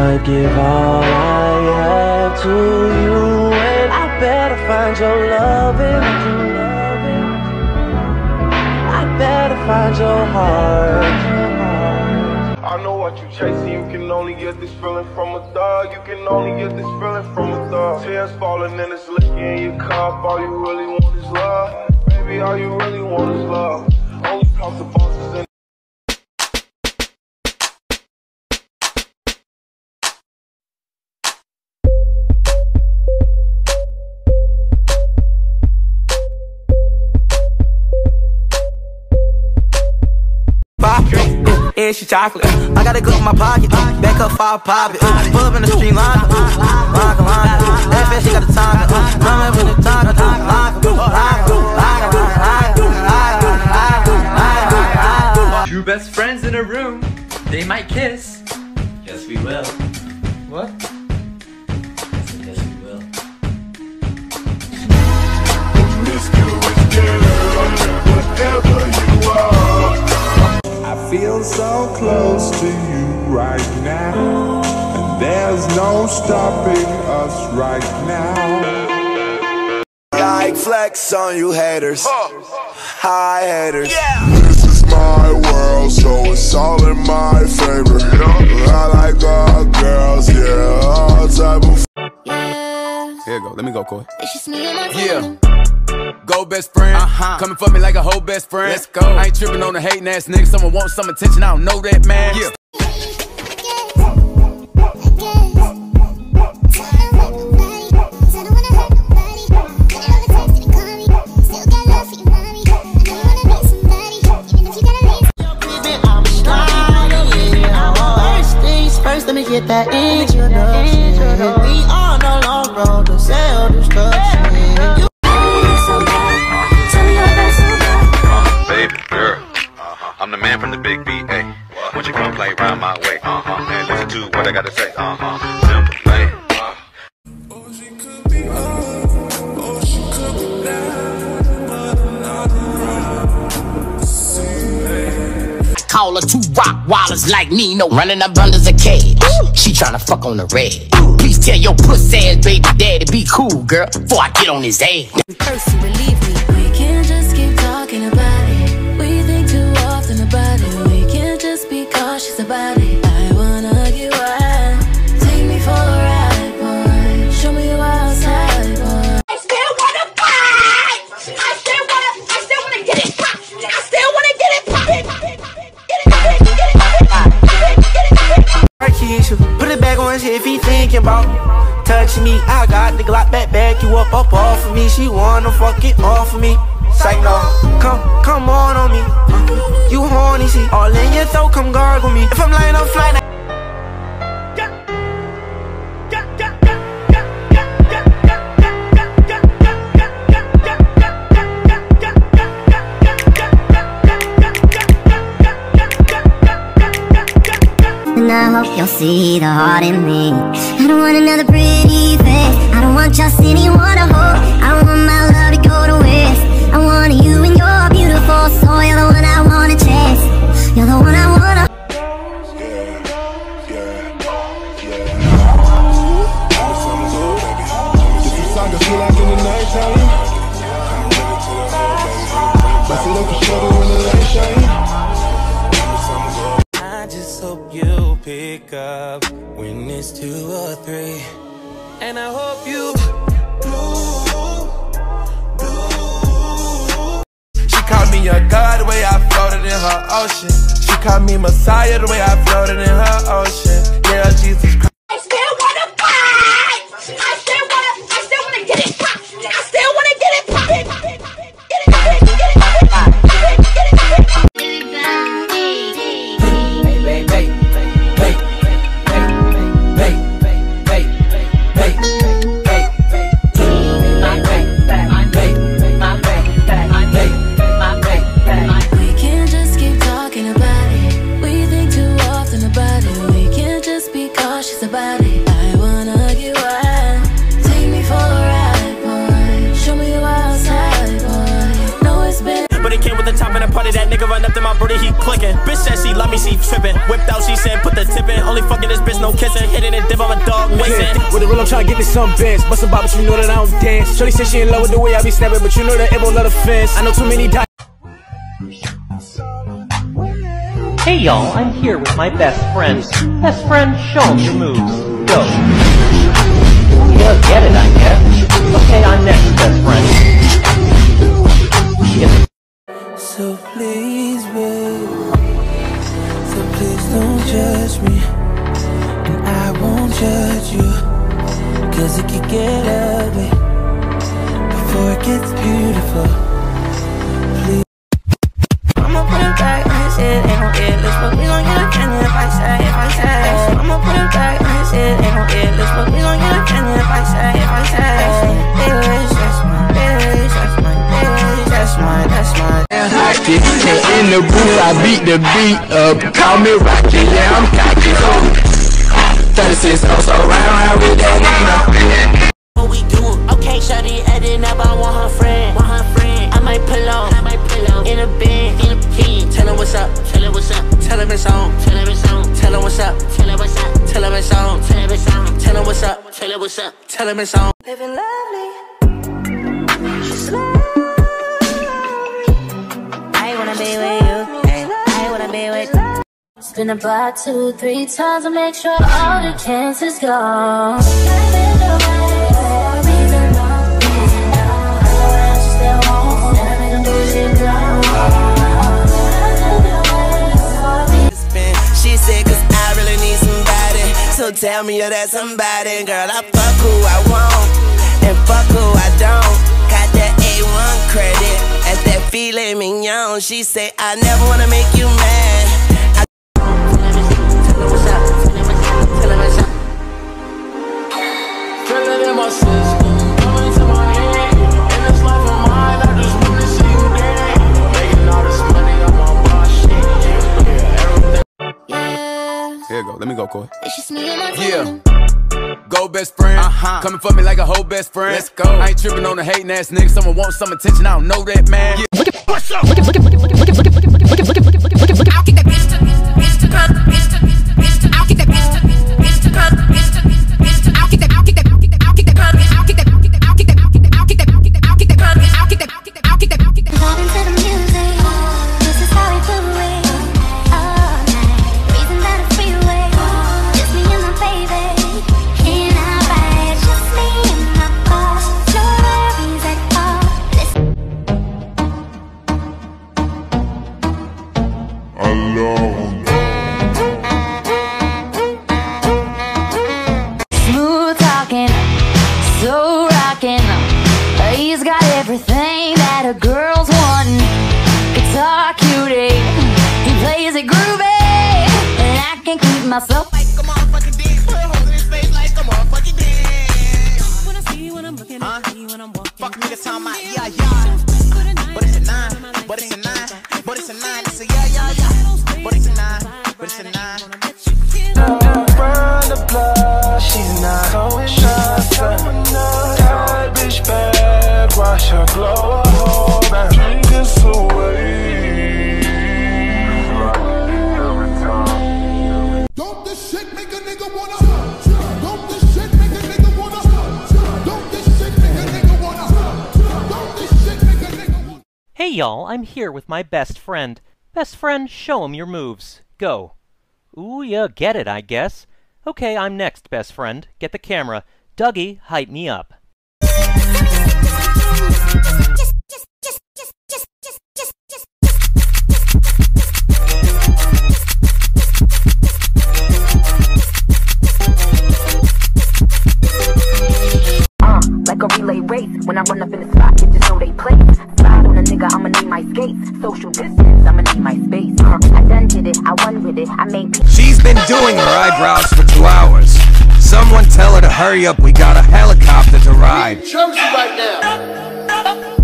I'd give all I have to you, and I better find your loving. I better find your heart. I know what you're chasing, you can only get this feeling from a thug. You can only get this feeling from a thug. Tears falling and it's licking in your cup. All you really want is love. Baby, all you really want is love. Only comes head, she chocolate. I got a gun in my pocket, back up five pop it. Uh, in the street line, line. That fast, she got the time. Up the lock lock lock lock Two best friends in a room, they might kiss. Yes, we will. What? Yes, we will. Whatever you are feel so close to you right now. And there's no stopping us right now. Like flex on you haters. Hi haters. This is my world, so it's all in my favor. I like all girls, yeah, all type of. Yeah, Here you go. Let me go, Coy. it's just me and my Yeah. Team. Go best friend. Uh-huh. Coming for me like a whole best friend. Let's go. I ain't tripping on the hating ass nigga. Someone wants some attention. I don't know that man. Yeah. First, let me get that introduction. The man from the big B. Hey, won't you come play round my way? Uh-huh. And listen to what I gotta say. Uh-huh. Simple man. Call her two rock wallers like Nino running up under the cage. She tryna fuck on the red. Please tell your pussy ass baby daddy be cool, girl, before I get on his ass. Percy, believe me. About touching me. I got the Glock back, back you up, up off of me. She wanna fuck it off of me. Psych no, come, come on on me. You horny, see, all in your throat, come gargle me. If I'm lying up, flying. I hope you'll see the heart in me I don't want another pretty face I don't want just anyone to hold I don't want my love to go to waste I want you and your beautiful soul You're the one I wanna chase You're the one I wanna I pick up when it's two or three. And I hope you She called me a god the way I floated in her ocean. She called me Messiah the way I floated in her ocean. Yeah, Jesus Christ. Said put the tip in. Only fucking this bitch, no kissing. Hitting it, dip, I'm a dog missing. Yeah, with the real, I'm trying to get me some bands. Bustin' bop, but you know that I don't dance. Shorty said she in love with the way I be snapping, but you know that it won't let her fence. I know too many die. Hey y'all, I'm here with my best friend. Best friend, show him your moves. Go. Beautiful. Please. I'ma put it back on his head, ain't no endless, but we gon' get offended if I say, if I say. I'ma put it back on his head, ain't no endless, but we gon' get offended if I say, if I say. Bitch, that's my that's my bitch, that's my, that's my. Hockey, and in the booth I beat the beat up. Call me Rocky, yeah I'm cocky. Oh. Oh, so 36 also round round with that Nina. What we doing? Okay, shawty adding up, I want her friend. Want her friend. I might pull up, I might pull up in a bin, in a pin. Tell her what's up, tell her what's up, tell her it's on, tell her it's on, tell her what's up, tell her what's up, tell her it's on, tell her it's on, tell her what's up, tell her what's up, tell her it's on. Living lovely. She's I wanna be with you. I wanna be with Spin about two, three times to make sure all the cancer's gone. Tell me you're that somebody. Girl, I fuck who I want. And fuck who I don't. Got that A1 credit. At that filet mignon. She say, I never wanna make you mad. Let me go, Coy. It's just me and my Yeah. Go best friend. Uh-huh. Coming for me like a whole best friend. Let's go. I ain't tripping on the hating ass nigga. Someone wants some attention. I don't know that man. Yeah. Look at what's up. Look at look at look at look at look at look at look at everything that a girl's wanting. Guitar cutie, he plays it groovy, and I can't keep myself. Like a motherfucking dick, put a hole in his face like a motherfucking dick. When I see you when I'm looking at you when I'm walking. Fuck nigga talking about yeah, yeah. But it's a nine, but it's a nine, but it's a nine, it's a shit make a nigga wanna? Don't this shit make a nigga wanna? Don't this shit make a nigga wanna? Don't this shit make a nigga wanna? Hey y'all, I'm here with my best friend. Best friend, show him your moves. Go. Ooh, yeah, get it, I guess. Okay, I'm next, best friend. Get the camera. Dougie, hype me up. When I run up in the spot, bitches know they place. Slide on a nigga, I'ma need my skates. Social distance, I'ma need my space. I done did it, I won with it. I made peace. She's been doing her eyebrows for two hours. Someone tell her to hurry up, we got a helicopter to ride. Chunky right now.